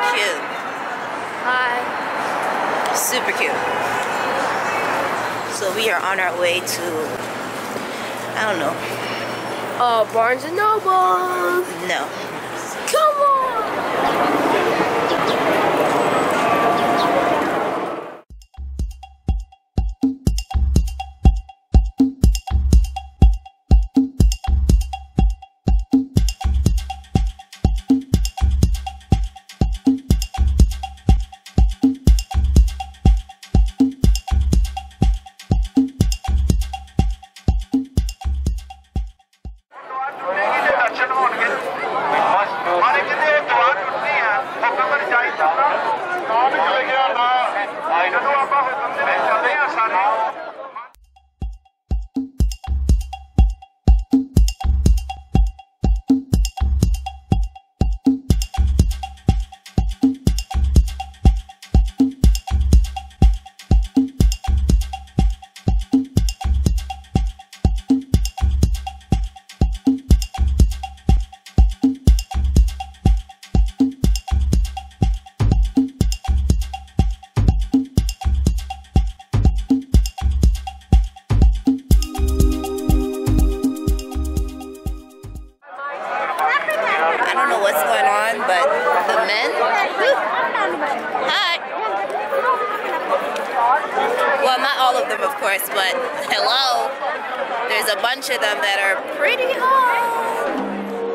super cute. Hi. Super cute. So we are on our way to, I don't know. Uh, Barnes and Noble. No. Come on. Course, but hello. There's a bunch of them that are pretty hot.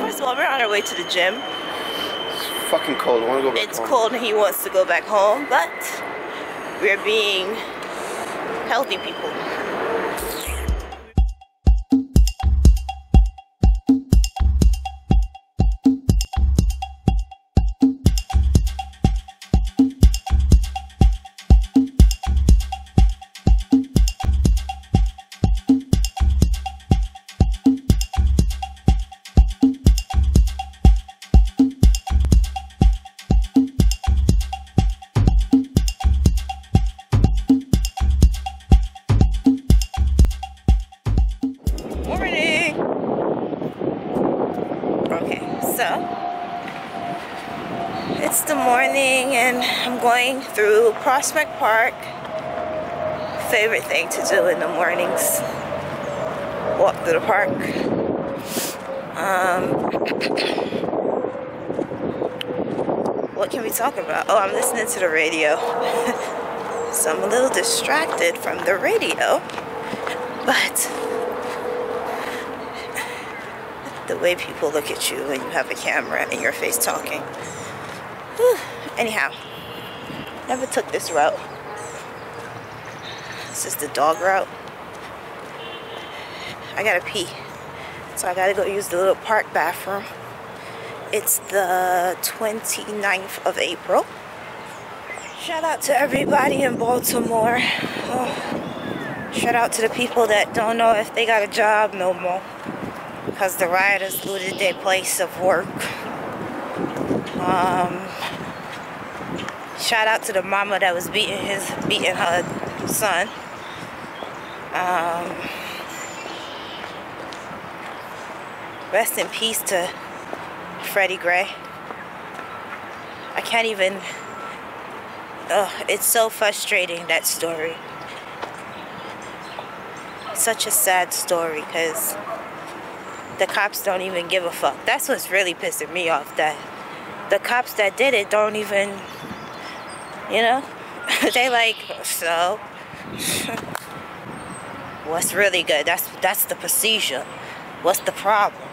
First we're on our way to the gym. It's fucking cold. I want to go back It's home. cold and he wants to go back home, but we're being healthy people. Going through Prospect Park. Favorite thing to do in the mornings. Walk through the park. Um, what can we talk about? Oh, I'm listening to the radio. so I'm a little distracted from the radio. But the way people look at you when you have a camera in your face talking. Whew. Anyhow, never took this route. This is the dog route. I gotta pee. So I gotta go use the little park bathroom. It's the 29th of April. Shout out to everybody in Baltimore. Oh. Shout out to the people that don't know if they got a job no more because the rioters looted their place of work. Um, shout out to the mama that was beating his beating her son. Um, rest in peace to Freddie Gray. I can't even. Oh, it's so frustrating that story. Such a sad story because the cops don't even give a fuck. That's what's really pissing me off. That the cops that did it don't even, you know, they like so. What's really good? That's that's the procedure. What's the problem?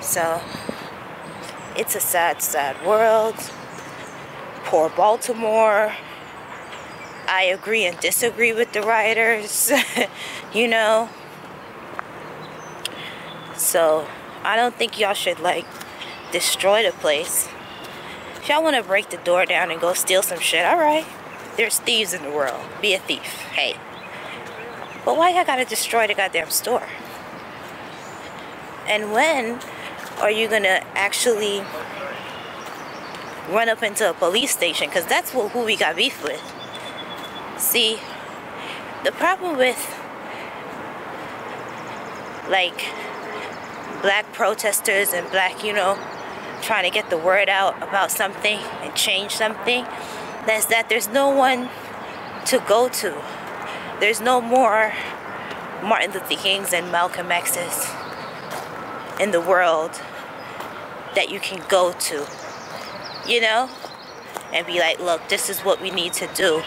So it's a sad, sad world. Poor Baltimore. I agree and disagree with the rioters, you know. So I don't think y'all should like destroy the place. Y'all want to break the door down and go steal some shit, alright. There's thieves in the world. Be a thief. Hey. But why y'all gotta destroy the goddamn store? And when are you gonna actually run up into a police station? Because that's what, who we got beef with. See, the problem with like black protesters and black, you know, trying to get the word out about something and change something, that's that there's no one to go to. There's no more Martin Luther Kings and Malcolm X's in the world that you can go to, you know, and be like, look, this is what we need to do.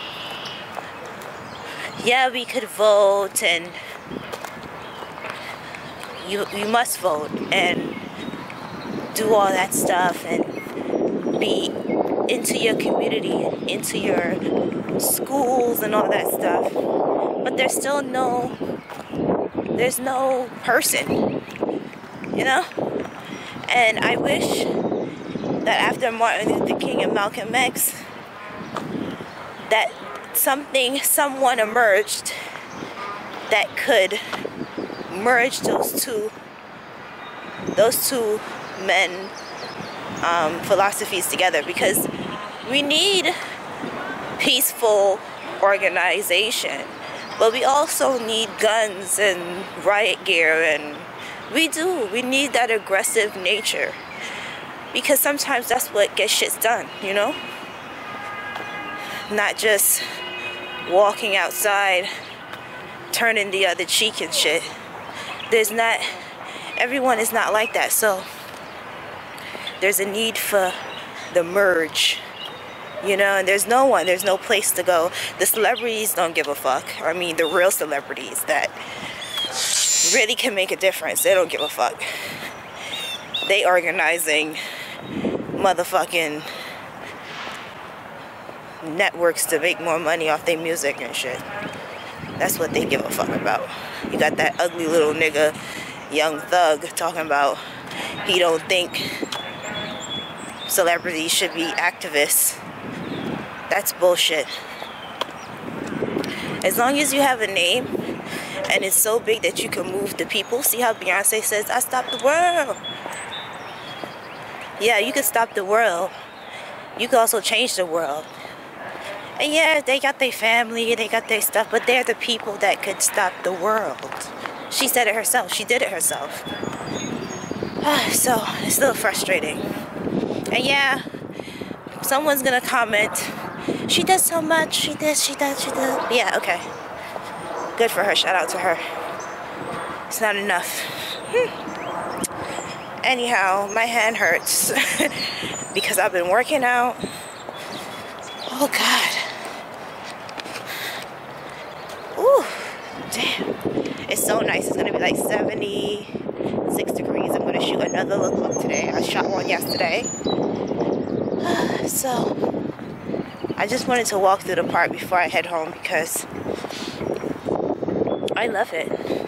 Yeah, we could vote and you you must vote and do all that stuff and be into your community, into your schools and all that stuff. But there's still no there's no person. You know? And I wish that after Martin Luther King and Malcolm X that something someone emerged that could merge those two those two men um, philosophies together because we need peaceful organization but we also need guns and riot gear and we do we need that aggressive nature because sometimes that's what gets shit done you know? Not just walking outside turning the other cheek and shit. There's not everyone is not like that so there's a need for the merge you know and there's no one there's no place to go. The celebrities don't give a fuck. I mean the real celebrities that really can make a difference they don't give a fuck. They organizing motherfucking networks to make more money off their music and shit. That's what they give a fuck about. You got that ugly little nigga young thug talking about he don't think celebrities should be activists. That's bullshit. As long as you have a name and it's so big that you can move the people. See how Beyonce says, I stopped the world. Yeah, you can stop the world. You can also change the world. And yeah, they got their family, they got their stuff, but they're the people that could stop the world. She said it herself. She did it herself. so it's a little frustrating. And yeah, someone's gonna comment. She does so much. She does. She does. She does. Yeah. Okay. Good for her. Shout out to her. It's not enough. Hmm. Anyhow, my hand hurts because I've been working out. Oh God. Ooh, damn. It's so nice. It's gonna be like 76 degrees. I'm gonna shoot another lookbook today. I shot one yesterday. So I just wanted to walk through the park before I head home because I love it.